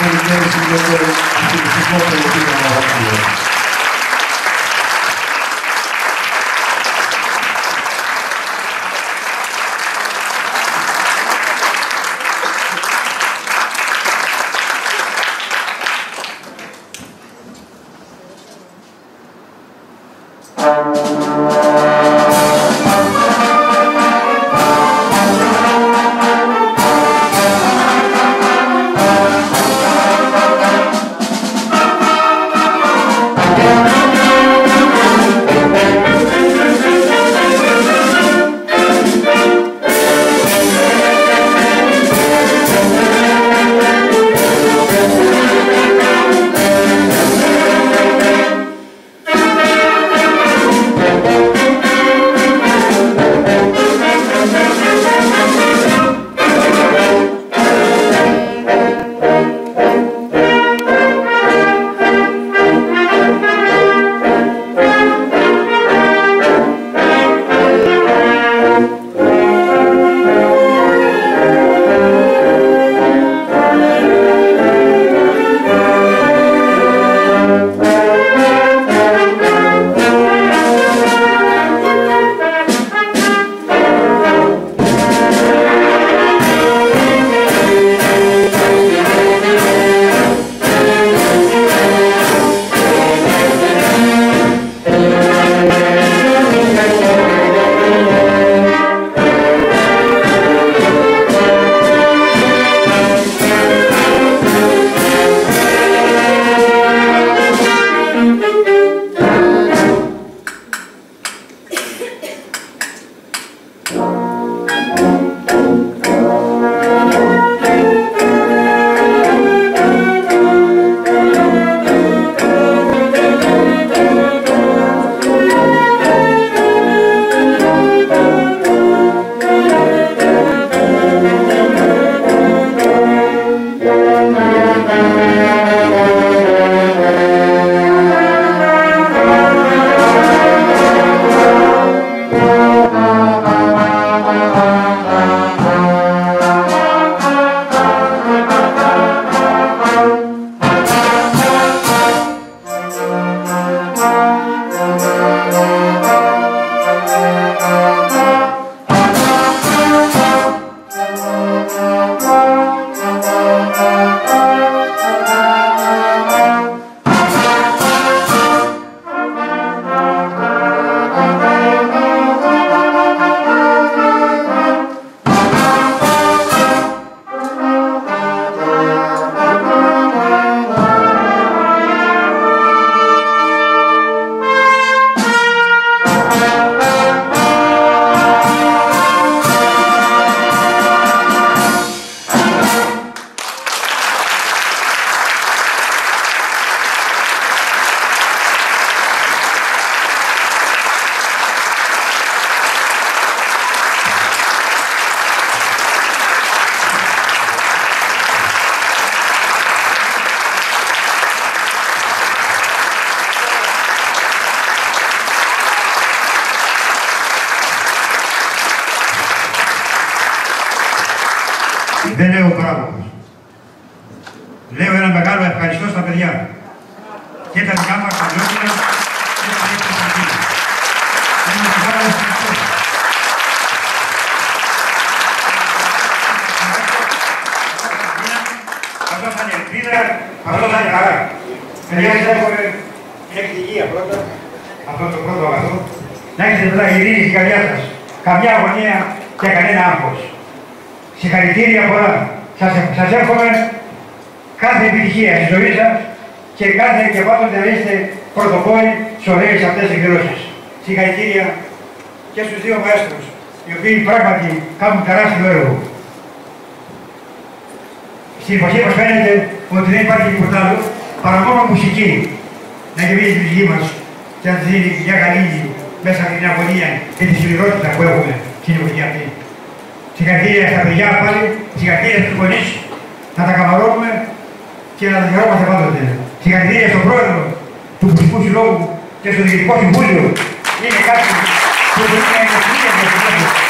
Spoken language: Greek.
Marina Neves e o Dr. Francisco Monteiro aqui na Nova York. Δεν λέω μπράβο. Λέω ένα μεγάλο ευχαριστώ στα παιδιά. Και τα δικά μας παλιότερα και τα δικά μας αρχίδια. Είναι μεγάλο ευχαριστώ. Αυτό θα είναι ελπίδα, αυτό θα είναι χαρά. Παιδιά, σας εύχομαι μια ευτυχία πρώτα, αυτό το πρώτο αγαθό, να έχετε μετά ειρήνη στην καρδιά σας, καμιά αγωνία και κανένα άγχος. Συγχαρητήρια πολλά. Σας, σας εύχομαι κάθε επιτυχία στη ζωή σας και κάθε και πάντοτε να είστε πρωτοπόροι σε ωραίες αυτές τις εκδηλώσεις. Συγχαρητήρια και στους δύο μαέστρους, οι οποίοι πράγματι κάνουν τεράστιο έργο. Στην εποχή μας φαίνεται ότι δεν υπάρχει τίποτα άλλο παρά μόνο μουσική να γεμίζει τη ψυχή μας και να της δίνει μια γαλήνη μέσα από την αγωνία και τη συλληρότητα που έχουμε στην εποχή αυτή. Συγχαρητήρια στα παιδιά πάλι, συγχαρητήρια στους γονείς, να τα καμαρώνουμε και να τα χαιρόμαστε πάντοτε. Συγχαρητήρια στον πρόεδρο του Υπουργικού Συλλόγου και στο Διοικητικό Συμβούλιο. Είναι κάτι που μπορεί να είναι